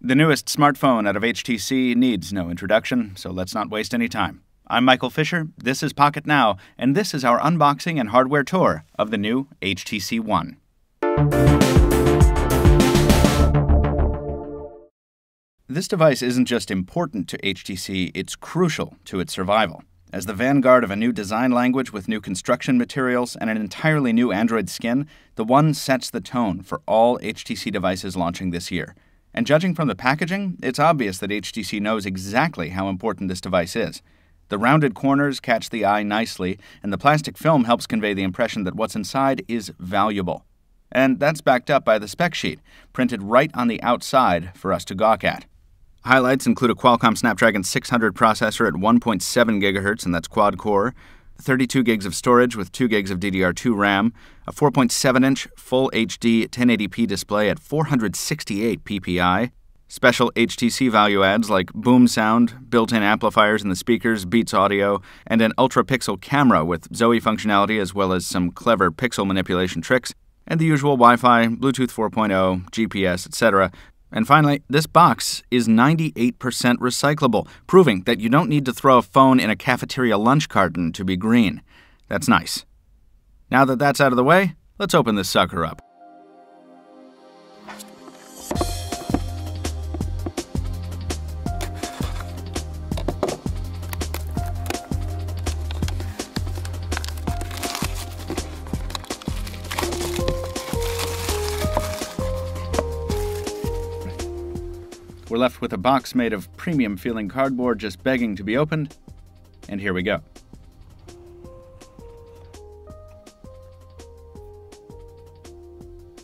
The newest smartphone out of HTC needs no introduction, so let's not waste any time. I'm Michael Fisher, this is Pocketnow, and this is our unboxing and hardware tour of the new HTC One. This device isn't just important to HTC, it's crucial to its survival. As the vanguard of a new design language with new construction materials and an entirely new Android skin, the One sets the tone for all HTC devices launching this year. And judging from the packaging, it's obvious that HTC knows exactly how important this device is. The rounded corners catch the eye nicely, and the plastic film helps convey the impression that what's inside is valuable. And that's backed up by the spec sheet, printed right on the outside for us to gawk at. Highlights include a Qualcomm Snapdragon 600 processor at 1.7 GHz, and that's quad core, 32 gigs of storage with 2 gigs of DDR2 RAM, a 4.7 inch Full HD 1080p display at 468 ppi, special HTC value adds like BoomSound, built in amplifiers in the speakers, Beats audio, and an UltraPixel camera with Zoe functionality as well as some clever pixel manipulation tricks, and the usual Wi Fi, Bluetooth 4.0, GPS, etc. And finally, this box is 98% recyclable, proving that you don't need to throw a phone in a cafeteria lunch carton to be green. That's nice. Now that that's out of the way, let's open this sucker up. We're left with a box made of premium feeling cardboard just begging to be opened. And here we go.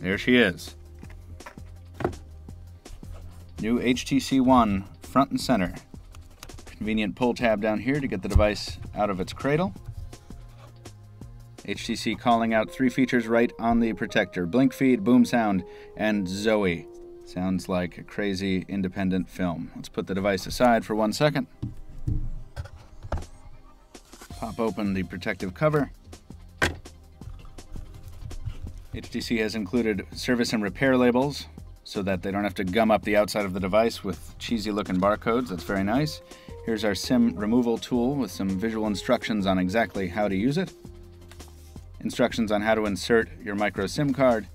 There she is. New HTC One front and center. Convenient pull tab down here to get the device out of its cradle. HTC calling out three features right on the protector blink feed, BoomSound, and Zoe. Sounds like a crazy independent film. Let's put the device aside for one second. Pop open the protective cover. HTC has included service and repair labels so that they don't have to gum up the outside of the device with cheesy looking barcodes. That's very nice. Here's our SIM removal tool with some visual instructions on exactly how to use it. Instructions on how to insert your micro SIM card,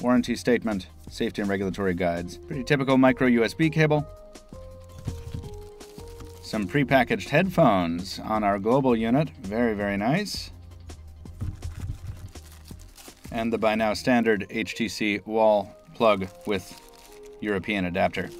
warranty statement, safety and regulatory guides. Pretty typical micro USB cable. Some prepackaged headphones on our global unit. Very, very nice. And the by now standard HTC wall plug with European adapter.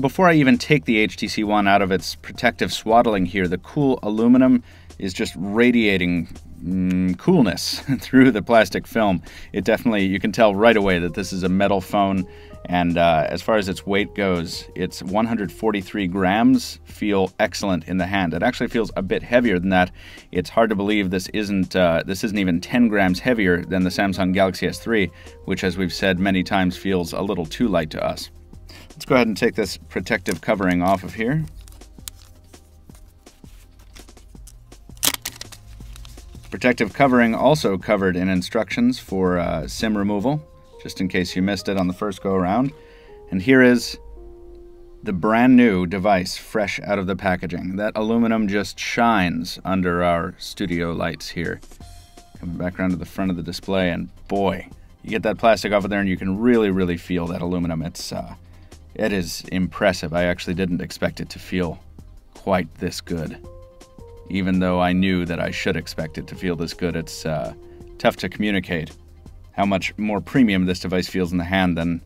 Before I even take the HTC One out of its protective swaddling here, the cool aluminum is just radiating mm, coolness through the plastic film. It definitely, you can tell right away that this is a metal phone. And uh, as far as its weight goes, it's 143 grams. Feel excellent in the hand. It actually feels a bit heavier than that. It's hard to believe this isn't uh, this isn't even 10 grams heavier than the Samsung Galaxy S3, which, as we've said many times, feels a little too light to us. Let's go ahead and take this protective covering off of here. Protective covering also covered in instructions for uh, SIM removal, just in case you missed it on the first go around. And here is the brand new device fresh out of the packaging. That aluminum just shines under our studio lights here. Coming back around to the front of the display, and boy, you get that plastic off of there, and you can really, really feel that aluminum. It's uh, it is impressive. I actually didn't expect it to feel quite this good even though I knew that I should expect it to feel this good. It's uh, tough to communicate how much more premium this device feels in the hand than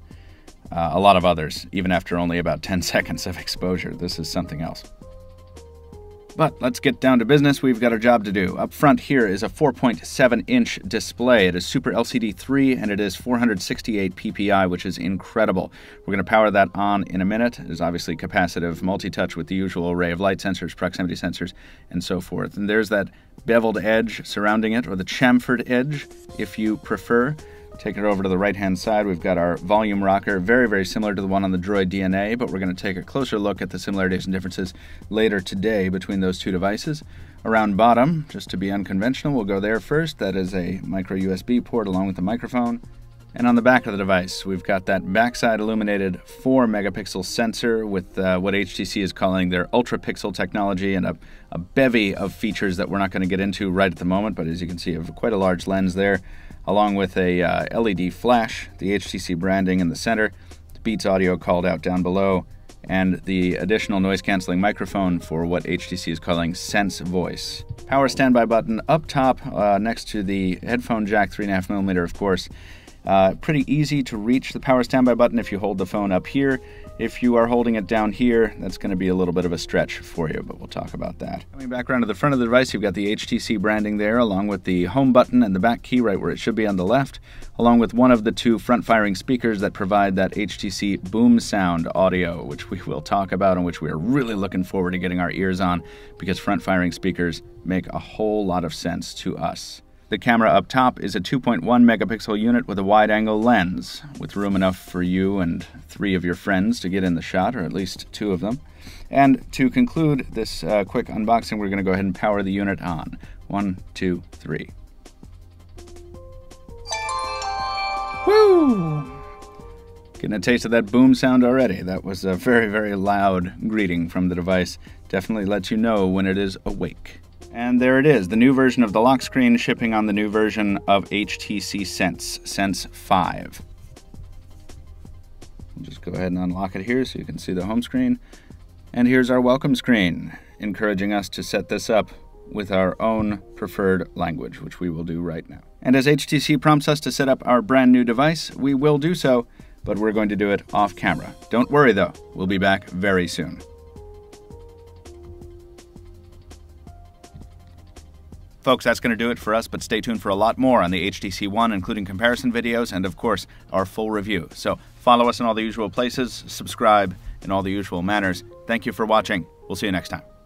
uh, a lot of others, even after only about 10 seconds of exposure. This is something else. But let's get down to business. We've got a job to do. Up front here is a 4.7 inch display. It is Super LCD 3 and it is 468 ppi, which is incredible. We're going to power that on in a minute. It is obviously capacitive multi touch with the usual array of light sensors, proximity sensors, and so forth. And there's that beveled edge surrounding it, or the chamfered edge, if you prefer. Taking it over to the right hand side, we've got our volume rocker, very, very similar to the one on the Droid DNA, but we're going to take a closer look at the similarities and differences later today between those two devices. Around bottom, just to be unconventional, we'll go there first. That is a micro USB port along with the microphone. And on the back of the device, we've got that backside illuminated 4 megapixel sensor with uh, what HTC is calling their UltraPixel technology and a, a bevy of features that we're not going to get into right at the moment, but as you can see, quite a large lens there, along with a uh, LED flash, the HTC branding in the center, Beats audio called out down below, and the additional noise canceling microphone for what HTC is calling Sense Voice. Power standby button up top uh, next to the headphone jack, 3.5mm, of course. Uh, pretty easy to reach the power standby button if you hold the phone up here. If you are holding it down here, that's going to be a little bit of a stretch for you, but we'll talk about that. Coming back around to the front of the device, you've got the HTC branding there, along with the home button and the back key right where it should be on the left, along with one of the two front-firing speakers that provide that HTC BoomSound audio, which we will talk about and which we are really looking forward to getting our ears on because front-firing speakers make a whole lot of sense to us. The camera up top is a 2.1 megapixel unit with a wide angle lens, with room enough for you and three of your friends to get in the shot, or at least two of them. And to conclude this uh, quick unboxing, we're going to go ahead and power the unit on. One, two, three. Woo! Getting a taste of that BoomSound already. That was a very, very loud greeting from the device. Definitely lets you know when it is awake. And there it is, the new version of the lock screen shipping on the new version of HTC Sense, Sense 5. I'll just go ahead and unlock it here so you can see the home screen. And here's our welcome screen, encouraging us to set this up with our own preferred language, which we will do right now. And as HTC prompts us to set up our brand new device, we will do so, but we're going to do it off camera. Don't worry though, we'll be back very soon. Folks, that's going to do it for us, but stay tuned for a lot more on the HTC One, including comparison videos and, of course, our full review. So follow us in all the usual places, subscribe in all the usual manners. Thank you for watching. We'll see you next time.